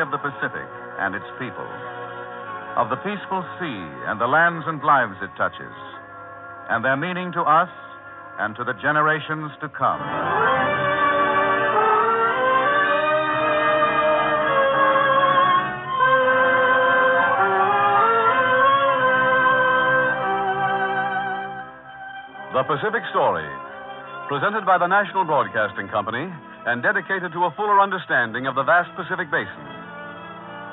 of the Pacific and its people, of the peaceful sea and the lands and lives it touches, and their meaning to us and to the generations to come. The Pacific Story, presented by the National Broadcasting Company and dedicated to a fuller understanding of the vast Pacific Basin.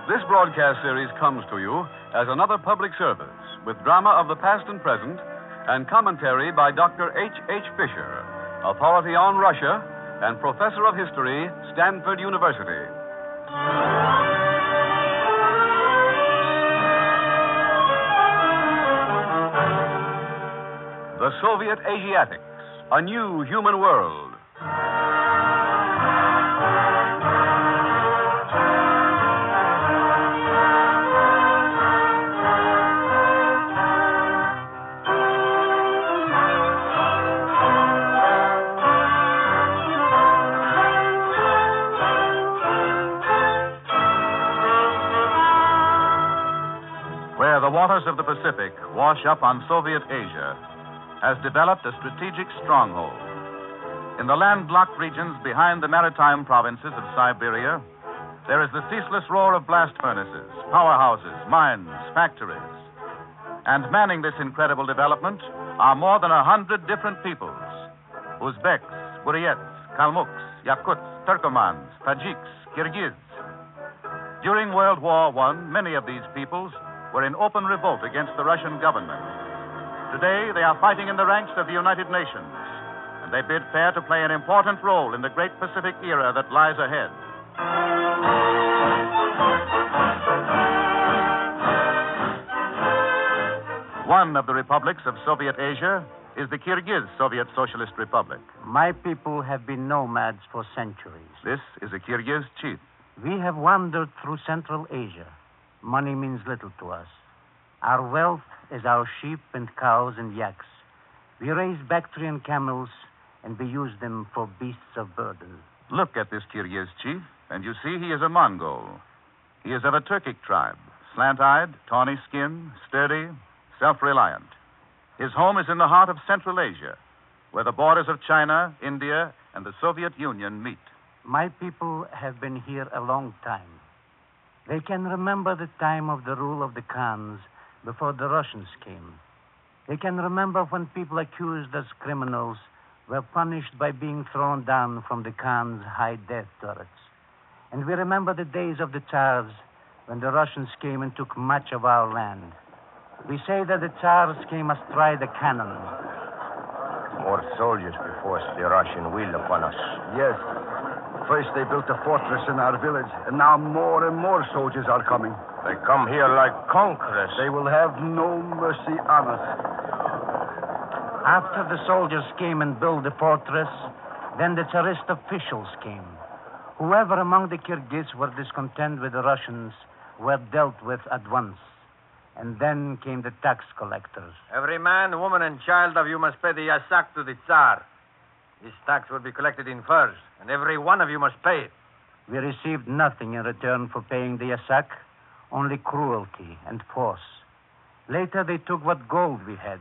This broadcast series comes to you as another public service with drama of the past and present and commentary by Dr. H. H. Fisher, authority on Russia and professor of history, Stanford University. The Soviet Asiatics, a new human world. Wash up on Soviet Asia, has developed a strategic stronghold. In the landlocked regions behind the maritime provinces of Siberia, there is the ceaseless roar of blast furnaces, powerhouses, mines, factories. And manning this incredible development are more than a hundred different peoples Uzbeks, Buryats, Kalmuks, Yakuts, Turkomans, Tajiks, Kyrgyz. During World War I, many of these peoples were in open revolt against the Russian government. Today, they are fighting in the ranks of the United Nations, and they bid fair to play an important role in the great Pacific era that lies ahead. One of the republics of Soviet Asia is the Kyrgyz Soviet Socialist Republic. My people have been nomads for centuries. This is a Kyrgyz chief. We have wandered through Central Asia. Money means little to us. Our wealth is our sheep and cows and yaks. We raise Bactrian camels and we use them for beasts of burden. Look at this Kyrgyz chief, and you see he is a Mongol. He is of a Turkic tribe, slant eyed, tawny skin, sturdy, self reliant. His home is in the heart of Central Asia, where the borders of China, India, and the Soviet Union meet. My people have been here a long time. They can remember the time of the rule of the Khans before the Russians came. They can remember when people accused as criminals were punished by being thrown down from the Khans' high death turrets. And we remember the days of the Tsars when the Russians came and took much of our land. We say that the Tsars came astride the cannon. More soldiers before the Russian wheel upon us. Yes. First they built a fortress in our village, and now more and more soldiers are coming. They come here like conquerors. They will have no mercy on us. After the soldiers came and built the fortress, then the Tsarist officials came. Whoever among the Kyrgyz were discontent with the Russians were dealt with at once. And then came the tax collectors. Every man, woman, and child of you must pay the yasak to the Tsar. This tax will be collected in furs, and every one of you must pay it. We received nothing in return for paying the yasak, only cruelty and force. Later, they took what gold we had.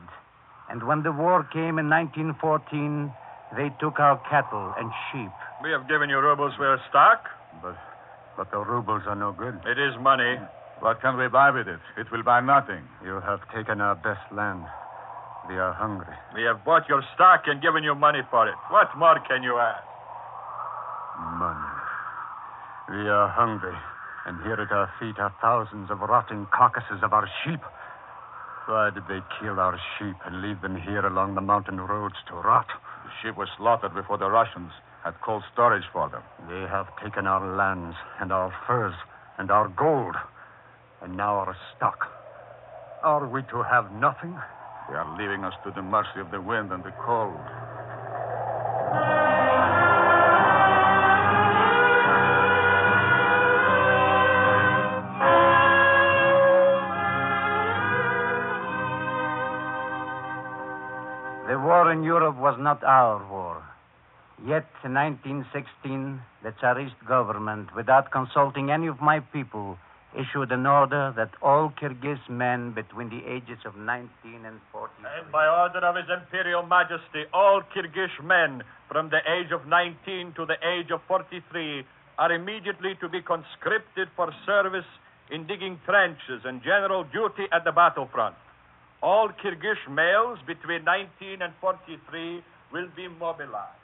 And when the war came in 1914, they took our cattle and sheep. We have given you rubles for your stock. But, but the rubles are no good. It is money. What can we buy with it? It will buy nothing. You have taken our best land. We are hungry. We have bought your stock and given you money for it. What more can you ask? Money. We are hungry, and here at our feet are thousands of rotting carcasses of our sheep. Why did they kill our sheep and leave them here along the mountain roads to rot? The sheep were slaughtered before the Russians had cold storage for them. They have taken our lands and our furs and our gold, and now our stock. Are we to have nothing? They are leaving us to the mercy of the wind and the cold. The war in Europe was not our war. Yet, in 1916, the Tsarist government, without consulting any of my people, issued an order that all Kyrgyz men between the ages of 19 and by order of His Imperial Majesty, all Kyrgyz men from the age of 19 to the age of 43 are immediately to be conscripted for service in digging trenches and general duty at the battlefront. All Kyrgyz males between 19 and 43 will be mobilized.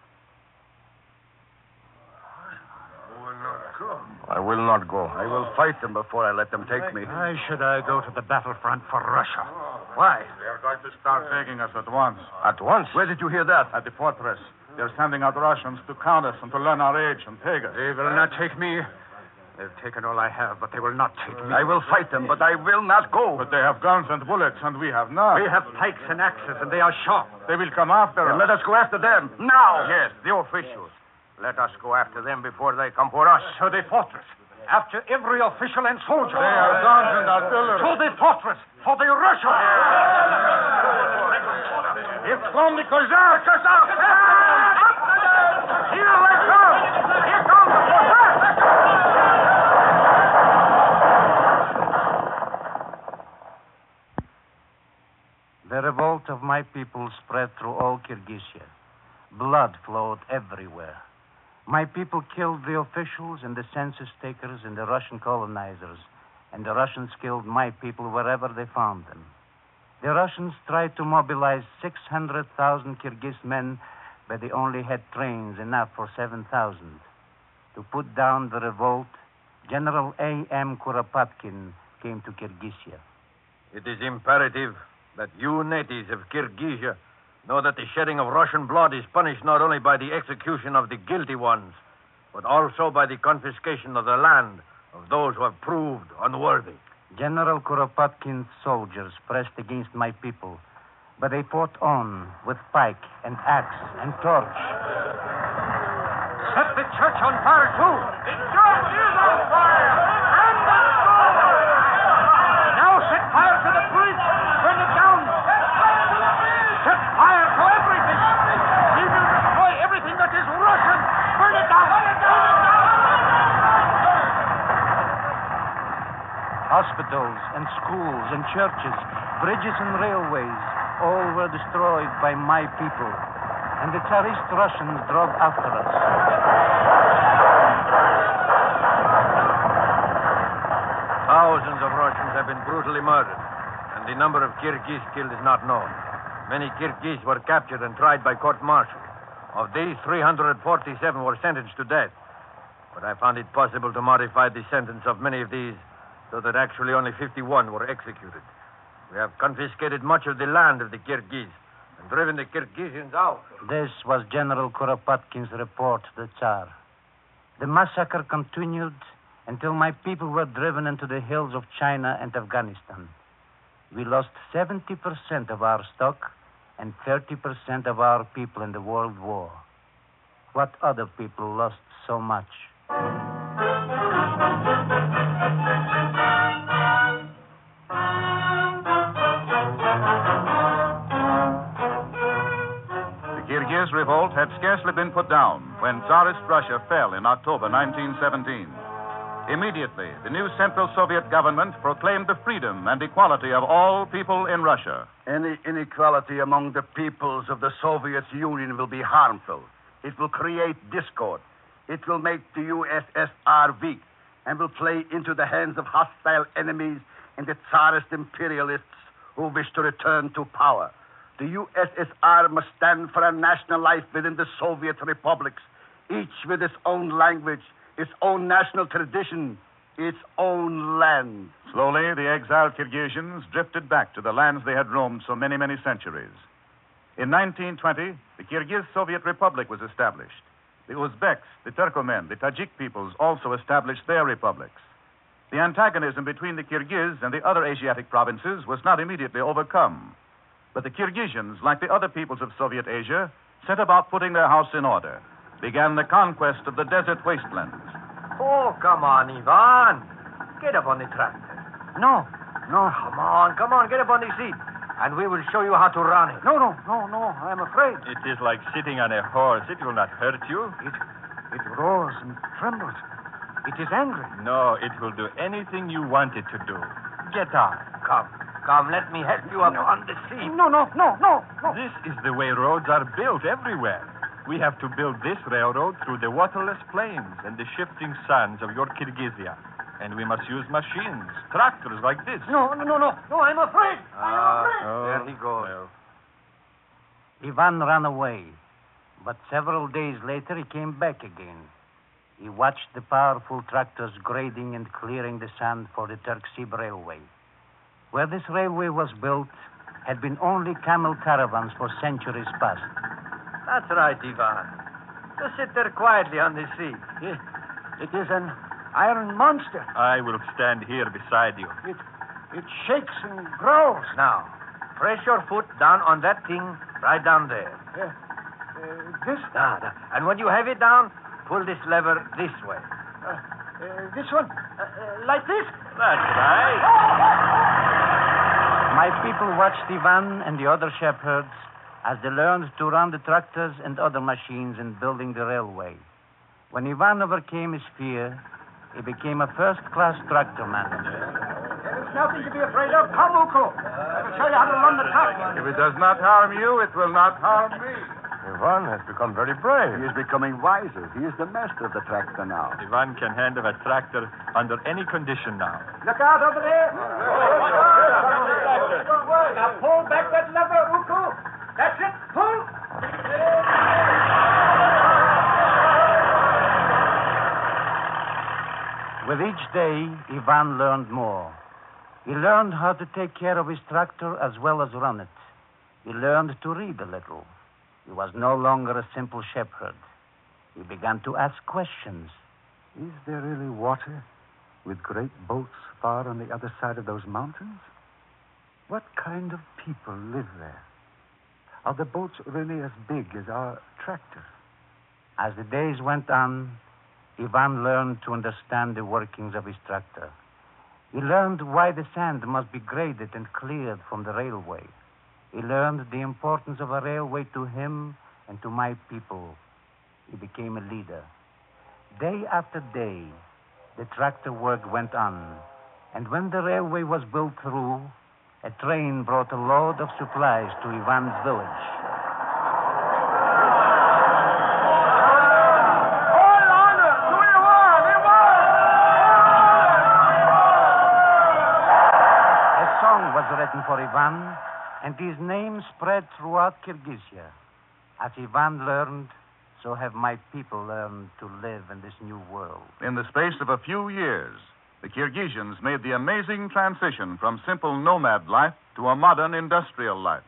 I will not go. I will fight them before I let them take me. Why should I go to the battlefront for Russia? Why? They are going to start taking us at once. At once? Where did you hear that? At the fortress. They're sending out Russians to count us and to learn our age and take us. They will not take me. They've taken all I have, but they will not take me. I will fight them, but I will not go. But they have guns and bullets, and we have none. We have pikes and axes, and they are sharp. They will come after Then us. let us go after them. Now! Yes, the officials. Let us go after them before they come for us. To the fortress. After every official and soldier. They have guns and artillery. To the fortress. For the Russians. It's from the Kozaks! Here they come. Here comes the fortress. The revolt of my people spread through all Kyrgyzia. Blood flowed everywhere. My people killed the officials and the census takers and the Russian colonizers, and the Russians killed my people wherever they found them. The Russians tried to mobilize 600,000 Kyrgyz men, but they only had trains enough for 7,000. To put down the revolt, General A.M. Kuropatkin came to Kyrgyzia. It is imperative that you natives of Kyrgyzia know that the shedding of Russian blood is punished not only by the execution of the guilty ones, but also by the confiscation of the land of those who have proved unworthy. General Kuropatkin's soldiers pressed against my people, but they fought on with pike and axe and torch. Set the church on fire, too. The church is on fire. And the Now set fire to the bridge. Hospitals and schools and churches, bridges and railways, all were destroyed by my people. And the Tsarist Russians drove after us. Thousands of Russians have been brutally murdered, and the number of Kyrgyz killed is not known. Many Kyrgyz were captured and tried by court martial. Of these, 347 were sentenced to death. But I found it possible to modify the sentence of many of these so that actually only 51 were executed. We have confiscated much of the land of the Kyrgyz and driven the Kyrgyzians out. This was General Kuropatkin's report to the Tsar. The massacre continued until my people were driven into the hills of China and Afghanistan. We lost 70% of our stock and 30% of our people in the World War. What other people lost so much? Kyrgyz revolt had scarcely been put down when Tsarist Russia fell in October 1917. Immediately, the new Central Soviet government proclaimed the freedom and equality of all people in Russia. Any inequality among the peoples of the Soviet Union will be harmful. It will create discord. It will make the USSR weak and will play into the hands of hostile enemies and the Tsarist imperialists who wish to return to power. The USSR must stand for a national life within the Soviet republics, each with its own language, its own national tradition, its own land. Slowly, the exiled Kyrgyzians drifted back to the lands they had roamed so many, many centuries. In 1920, the Kyrgyz Soviet Republic was established. The Uzbeks, the Turkomen, the Tajik peoples also established their republics. The antagonism between the Kyrgyz and the other Asiatic provinces was not immediately overcome. But the Kyrgyzians, like the other peoples of Soviet Asia, set about putting their house in order, began the conquest of the desert wastelands. Oh, come on, Ivan. Get up on the tractor. No, no. Come on, come on, get up on the seat. and we will show you how to run it. No, no, no, no. I'm afraid. It is like sitting on a horse. It will not hurt you. It, it roars and trembles. It is angry. No, it will do anything you want it to do. Get up. Come, come, let me help you up on the seat. No, no, no, no, no. This is the way roads are built everywhere. We have to build this railroad through the waterless plains and the shifting sands of your Kyrgyzia. And we must use machines, tractors like this. No, no, no, no, no, I'm afraid. Ah, Oh, there he goes. well. Ivan ran away, but several days later he came back again. He watched the powerful tractors grading and clearing the sand for the Turksib Railway. Where this railway was built had been only camel caravans for centuries past. That's right, Ivan. Just sit there quietly on the seat. It is an iron monster. I will stand here beside you. It, it shakes and growls. Now, press your foot down on that thing right down there. Uh, uh, this, Now, now. And when you have it down, pull this lever this way. uh, uh, this one, uh, uh, like this. That's right. My people watched Ivan and the other shepherds as they learned to run the tractors and other machines in building the railway. When Ivan overcame his fear, he became a first-class tractor man. There is nothing to be afraid of. Come, Uko. I will show you how to run the tractor. If it does not harm you, it will not harm me. Ivan has become very brave. He is becoming wiser. He is the master of the tractor now. Ivan can handle a tractor under any condition now. Look out over there. Now pull back that lever, Uko. That's it. Pull. With each day, Ivan learned more. He learned how to take care of his tractor as well as run it. He learned to read a little. He was no longer a simple shepherd. He began to ask questions. Is there really water with great boats far on the other side of those mountains? What kind of people live there? Are the boats really as big as our tractors? As the days went on, Ivan learned to understand the workings of his tractor. He learned why the sand must be graded and cleared from the railway. He learned the importance of a railway to him and to my people. He became a leader. Day after day, the tractor work went on. And when the railway was built through, a train brought a load of supplies to Ivan's village. A song was written for Ivan, and his name spread throughout Kyrgyzia. As Ivan learned, so have my people learned to live in this new world. In the space of a few years, the Kyrgyzs made the amazing transition from simple nomad life to a modern industrial life.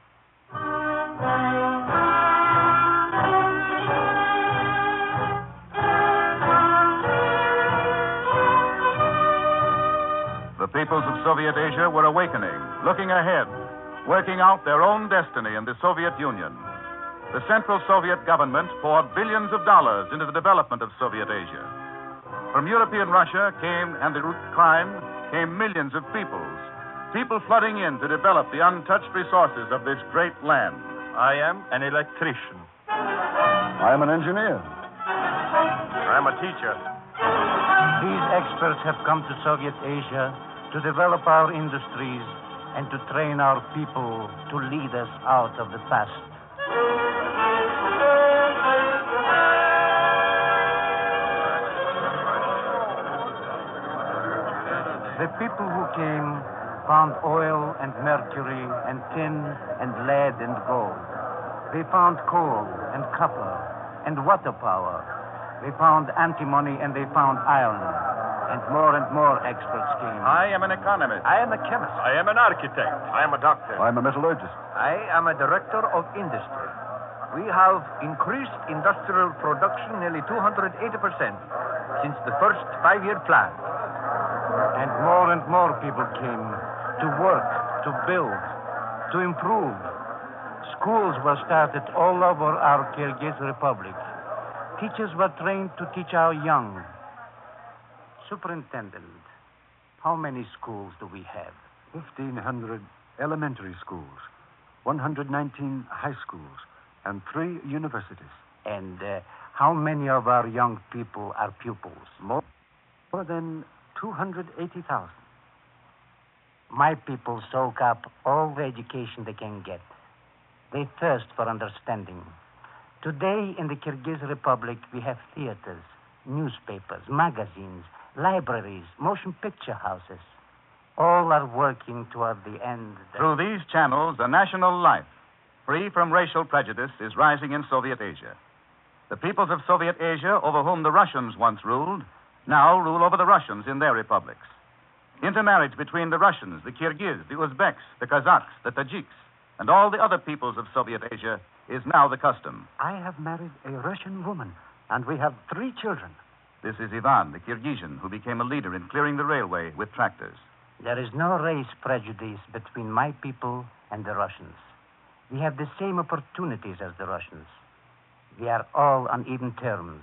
The peoples of Soviet Asia were awakening, looking ahead, working out their own destiny in the Soviet Union. The Central Soviet government poured billions of dollars into the development of Soviet Asia. From European Russia came, and the Ukraine, came millions of peoples. People flooding in to develop the untouched resources of this great land. I am an electrician. I am an engineer. I'm a teacher. These experts have come to Soviet Asia to develop our industries and to train our people to lead us out of the past. People who came found oil and mercury and tin and lead and gold. They found coal and copper and water power. They found antimony and they found iron. And more and more experts came. I am an economist. I am a chemist. I am an architect. I am a doctor. I'm a metallurgist. I am a director of industry. We have increased industrial production nearly 280% since the first five year plan. And more and more people came to work, to build, to improve. Schools were started all over our Kyrgyz Republic. Teachers were trained to teach our young. Superintendent, how many schools do we have? 1,500 elementary schools, 119 high schools, and three universities. And uh, how many of our young people are pupils? More, more than 280,000. My people soak up all the education they can get. They thirst for understanding. Today in the Kyrgyz Republic, we have theaters, newspapers, magazines, libraries, motion picture houses. All are working toward the end. that- Through these channels, a national life, free from racial prejudice, is rising in Soviet Asia. The peoples of Soviet Asia, over whom the Russians once ruled, now rule over the Russians in their republics. Intermarriage between the Russians, the Kyrgyz, the Uzbeks, the Kazakhs, the Tajiks, and all the other peoples of Soviet Asia is now the custom. I have married a Russian woman, and we have three children. This is Ivan, the Kyrgyzan, who became a leader in clearing the railway with tractors. There is no race prejudice between my people and the Russians. We have the same opportunities as the Russians. We are all on even terms.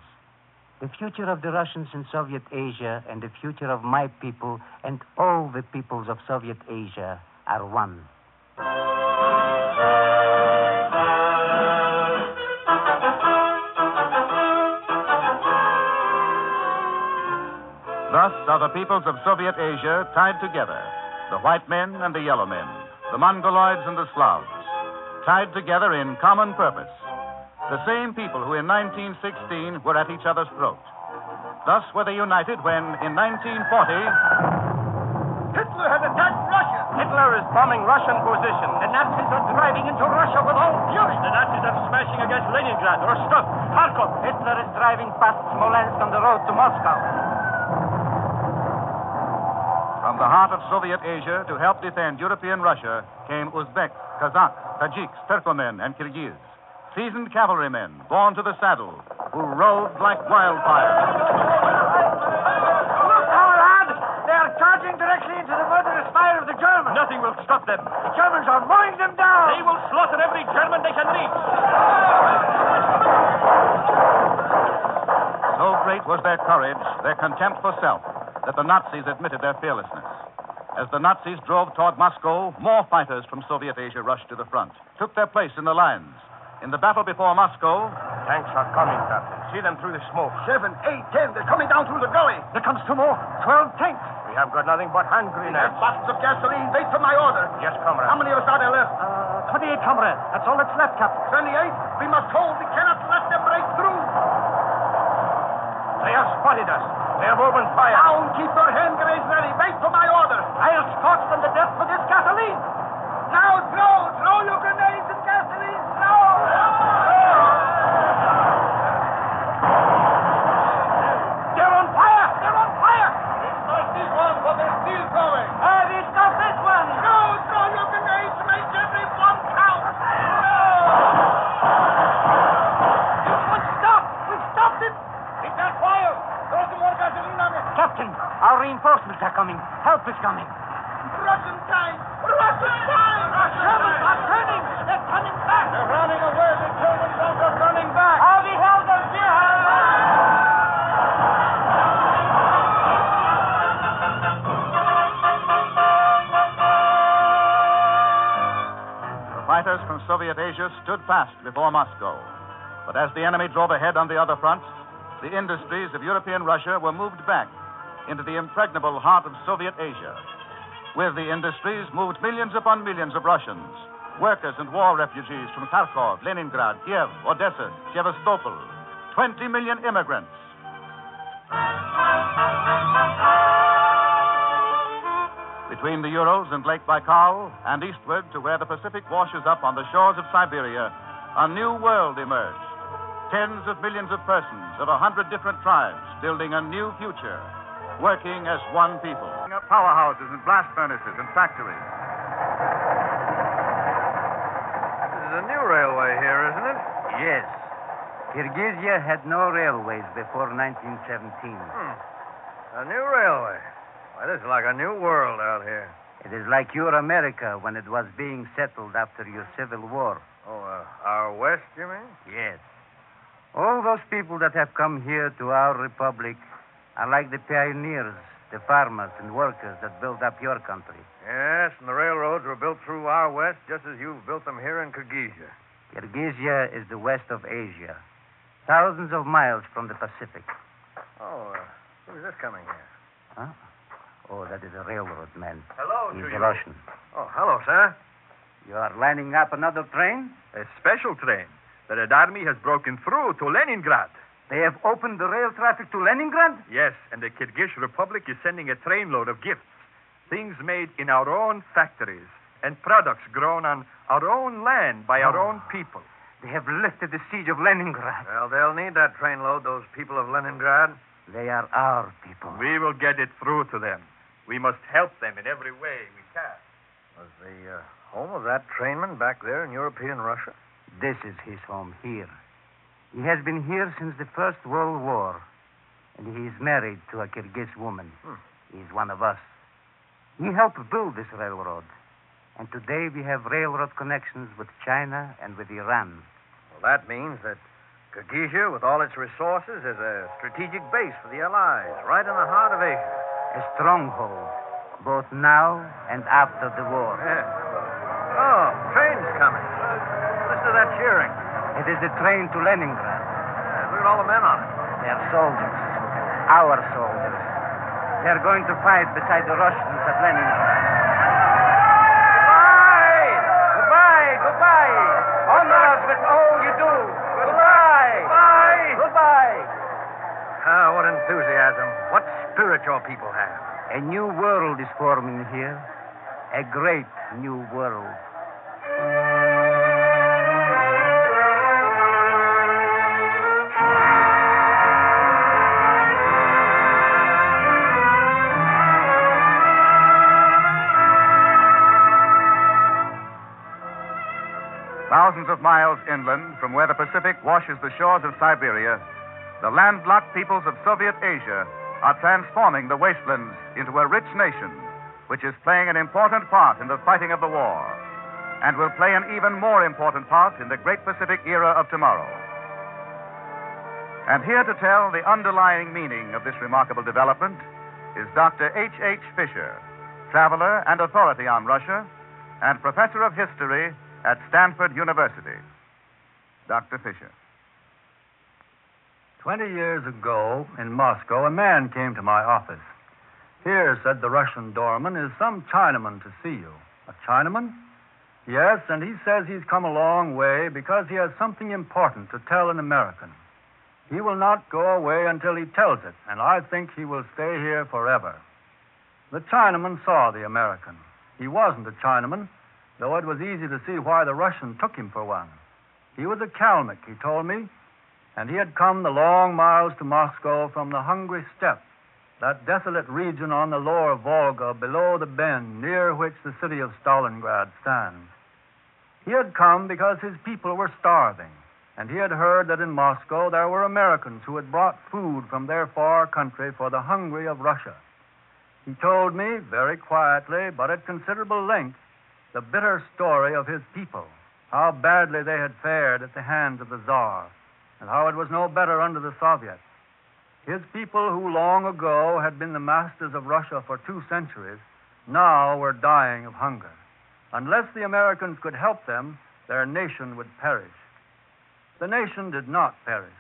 The future of the Russians in Soviet Asia and the future of my people and all the peoples of Soviet Asia are one. Thus are the peoples of Soviet Asia tied together the white men and the yellow men, the Mongoloids and the Slavs, tied together in common purpose. The same people who in 1916 were at each other's throat. Thus were they united when, in 1940, Hitler has attacked Russia. Hitler is bombing Russian positions. The Nazis are driving into Russia with all fury. The Nazis are smashing against Leningrad, Rostov, Kharkov. Hitler is driving past Smolensk on the road to Moscow. from the heart of Soviet Asia to help defend European Russia came Uzbek, Kazakh, Tajiks, Turkomen, and Kyrgyz. Seasoned cavalrymen, born to the saddle, who rode like wildfire. Look, comrade! They are charging directly into the murderous fire of the Germans. Nothing will stop them. The Germans are mowing them down. They will slaughter every German they can reach. So great was their courage, their contempt for self, that the Nazis admitted their fearlessness. As the Nazis drove toward Moscow, more fighters from Soviet Asia rushed to the front, took their place in the lines. In the battle before Moscow, Tanks are coming, Captain. See them through the smoke. Seven, eight, ten. They're coming down through the gully. There comes two more. Twelve tanks. We have got nothing but hand They grenades. have bottles of gasoline. Wait for my order. Yes, comrade. How many of us are there left? Uh, 28, comrade. That's all that's left, Captain. 28. We must hold. We cannot let them break through. They have spotted us. They have opened fire. Down. Keep your hand grenades ready. Wait for my order. I'll scorch them to death with this gasoline. Fighters from Soviet Asia stood fast before Moscow. But as the enemy drove ahead on the other fronts, the industries of European Russia were moved back into the impregnable heart of Soviet Asia. With the industries moved millions upon millions of Russians, workers and war refugees from Kharkov, Leningrad, Kiev, Odessa, Sevastopol. 20 million immigrants. Between the Urals and Lake Baikal and eastward to where the Pacific washes up on the shores of Siberia, a new world emerged. Tens of millions of persons of a hundred different tribes building a new future, working as one people. Powerhouses and blast furnaces and factories. This is a new railway here, isn't it? Yes. Kyrgyzia had no railways before 1917. Hmm. A new railway. Why, this is like a new world out here. It is like your America when it was being settled after your Civil War. Oh, uh, our West, you mean? Yes. All those people that have come here to our republic are like the pioneers the farmers and workers that built up your country. Yes, and the railroads were built through our west just as you've built them here in Kyrgyzia. Kyrgyzia is the west of Asia, thousands of miles from the Pacific. Oh, uh, who's this coming here? Huh? Oh, that is a railroad man. Hello He's to a you. Russian. Oh, hello, sir. You are lining up another train? A special train. The Red Army has broken through to Leningrad. They have opened the rail traffic to Leningrad? Yes, and the Kyrgyz Republic is sending a trainload of gifts. Things made in our own factories and products grown on our own land by our Oh. own people. They have lifted the siege of Leningrad. Well, they'll need that trainload, those people of Leningrad. They are our people. We will get it through to them. We must help them in every way we can. Was the uh, home of that trainman back there in European Russia? This is his home here. He has been here since the First World War, and he is married to a Kyrgyz woman. Hmm. He is one of us. He helped build this railroad, and today we have railroad connections with China and with Iran. Well, that means that Kyrgyzia, with all its resources, is a strategic base for the Allies, right in the heart of Asia. A stronghold, both now and after the war. Yeah. Oh, train's coming. Listen to that cheering. It is the train to Leningrad. Yeah, look at all the men on it. They are soldiers, our soldiers. They are going to fight beside the Russians at Leningrad. Goodbye! Goodbye! Goodbye! Honor us with all you do. Goodbye! Goodbye! Goodbye! Ah, what enthusiasm. What spirit your people have. A new world is forming here. A great new world. Thousands of miles inland from where the Pacific washes the shores of Siberia, the landlocked peoples of Soviet Asia are transforming the wastelands into a rich nation, which is playing an important part in the fighting of the war, and will play an even more important part in the great Pacific era of tomorrow. And here to tell the underlying meaning of this remarkable development is Dr. H. H. Fisher, traveler and authority on Russia, and professor of history at Stanford University. Dr. Fisher. Twenty years ago, in Moscow, a man came to my office. Here, said the Russian doorman, is some Chinaman to see you. A Chinaman? Yes, and he says he's come a long way because he has something important to tell an American. He will not go away until he tells it, and I think he will stay here forever. The Chinaman saw the American. He wasn't a Chinaman, though it was easy to see why the Russian took him for one. He was a Kalmyk, he told me, and he had come the long miles to Moscow from the Hungry Steppe, that desolate region on the lower Volga below the bend near which the city of Stalingrad stands. He had come because his people were starving, and he had heard that in Moscow there were Americans who had brought food from their far country for the hungry of Russia. He told me, very quietly, but at considerable length, the bitter story of his people, how badly they had fared at the hands of the Tsar, and how it was no better under the Soviets. His people, who long ago had been the masters of Russia for two centuries, now were dying of hunger. Unless the Americans could help them, their nation would perish. The nation did not perish.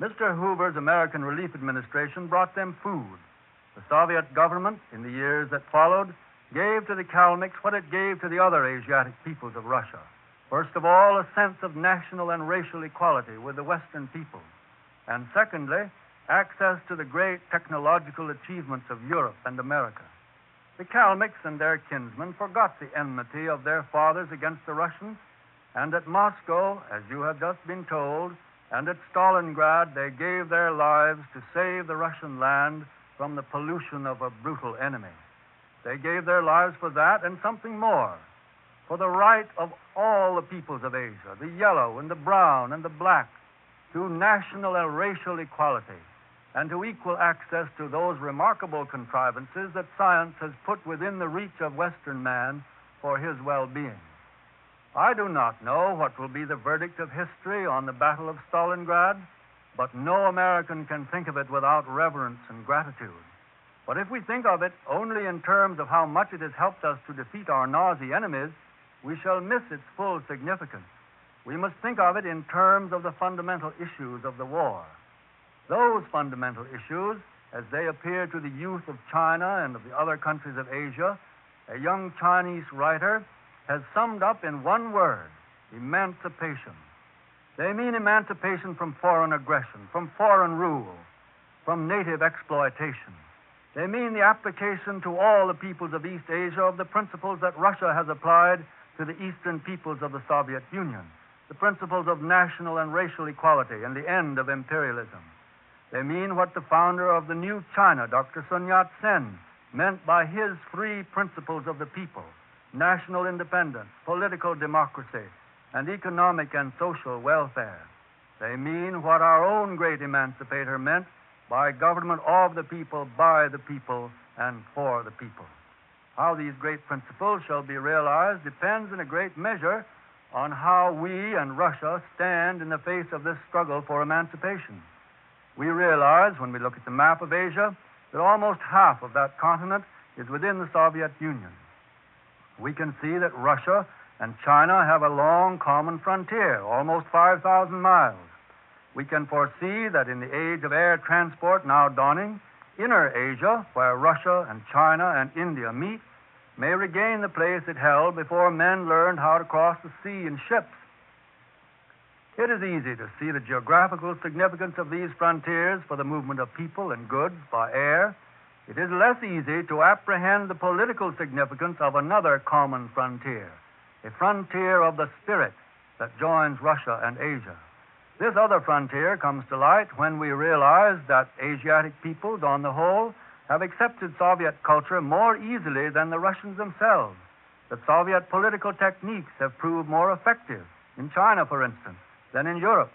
Mr. Hoover's American Relief Administration brought them food. The Soviet government, in the years that followed, gave to the Kalmyks what it gave to the other Asiatic peoples of Russia. First of all, a sense of national and racial equality with the Western peoples. And secondly, access to the great technological achievements of Europe and America. The Kalmyks and their kinsmen forgot the enmity of their fathers against the Russians, and at Moscow, as you have just been told, and at Stalingrad, they gave their lives to save the Russian land from the pollution of a brutal enemy. They gave their lives for that and something more for the right of all the peoples of Asia, the yellow and the brown and the black, to national and racial equality and to equal access to those remarkable contrivances that science has put within the reach of Western man for his well being. I do not know what will be the verdict of history on the Battle of Stalingrad, but no American can think of it without reverence and gratitude. But if we think of it only in terms of how much it has helped us to defeat our Nazi enemies, we shall miss its full significance. We must think of it in terms of the fundamental issues of the war. Those fundamental issues, as they appear to the youth of China and of the other countries of Asia, a young Chinese writer has summed up in one word emancipation. They mean emancipation from foreign aggression, from foreign rule, from native exploitation. They mean the application to all the peoples of East Asia of the principles that Russia has applied to the eastern peoples of the Soviet Union, the principles of national and racial equality and the end of imperialism. They mean what the founder of the new China, Dr. Sun Yat sen, meant by his three principles of the people national independence, political democracy, and economic and social welfare. They mean what our own great emancipator meant by government of the people, by the people, and for the people. How these great principles shall be realized depends in a great measure on how we and Russia stand in the face of this struggle for emancipation. We realize, when we look at the map of Asia, that almost half of that continent is within the Soviet Union. We can see that Russia and China have a long common frontier, almost 5,000 miles. We can foresee that in the age of air transport now dawning, inner Asia, where Russia and China and India meet, may regain the place it held before men learned how to cross the sea in ships. It is easy to see the geographical significance of these frontiers for the movement of people and goods by air. It is less easy to apprehend the political significance of another common frontier, a frontier of the spirit that joins Russia and Asia. This other frontier comes to light when we realize that Asiatic peoples, on the whole, have accepted Soviet culture more easily than the Russians themselves. That Soviet political techniques have proved more effective, in China, for instance, than in Europe.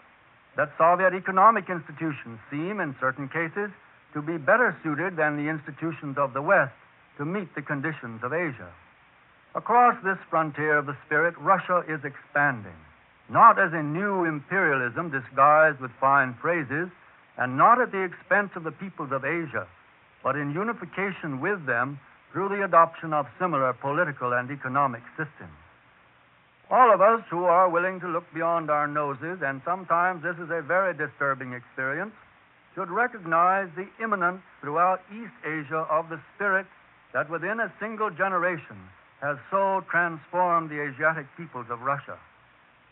That Soviet economic institutions seem, in certain cases, to be better suited than the institutions of the West to meet the conditions of Asia. Across this frontier of the spirit, Russia is expanding, not as a new imperialism disguised with fine phrases, and not at the expense of the peoples of Asia, but in unification with them through the adoption of similar political and economic systems. All of us who are willing to look beyond our noses, and sometimes this is a very disturbing experience, should recognize the imminence throughout East Asia of the spirit that within a single generation has so transformed the Asiatic peoples of Russia.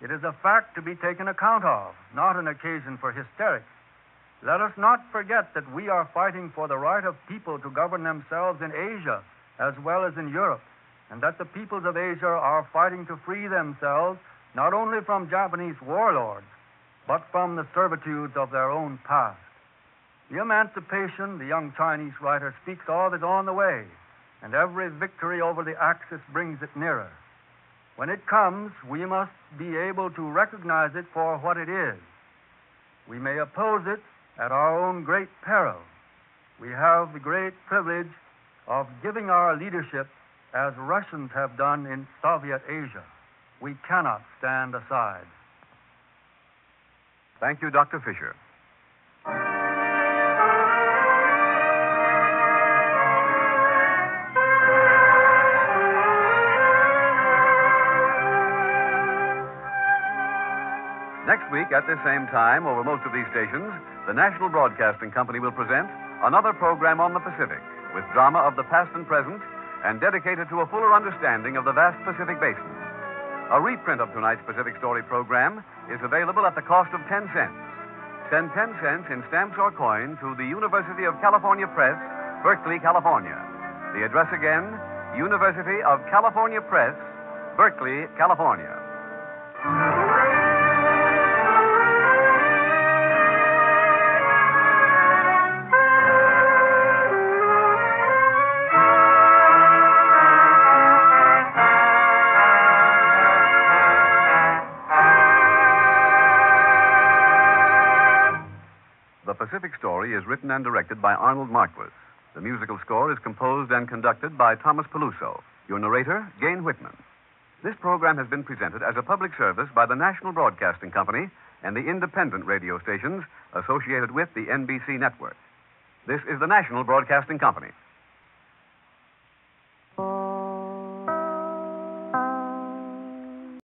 It is a fact to be taken account of, not an occasion for hysterics. Let us not forget that we are fighting for the right of people to govern themselves in Asia as well as in Europe, and that the peoples of Asia are fighting to free themselves not only from Japanese warlords, but from the servitudes of their own past. The emancipation the young Chinese writer speaks of is on the way and every victory over the Axis brings it nearer. When it comes, we must be able to recognize it for what it is. We may oppose it at our own great peril. We have the great privilege of giving our leadership as Russians have done in Soviet Asia. We cannot stand aside. Thank you, Dr. Fisher. Next week, at this same time, over most of these stations, the National Broadcasting Company will present another program on the Pacific with drama of the past and present and dedicated to a fuller understanding of the vast Pacific Basin. A reprint of tonight's Pacific Story program is available at the cost of 10 cents. Send 10 cents in stamps or coin to the University of California Press, Berkeley, California. The address again University of California Press, Berkeley, California. Story is written and directed by Arnold Marquis. The musical score is composed and conducted by Thomas Peluso. Your narrator, Gayne Whitman. This program has been presented as a public service by the National Broadcasting Company and the independent radio stations associated with the NBC network. This is the National Broadcasting Company.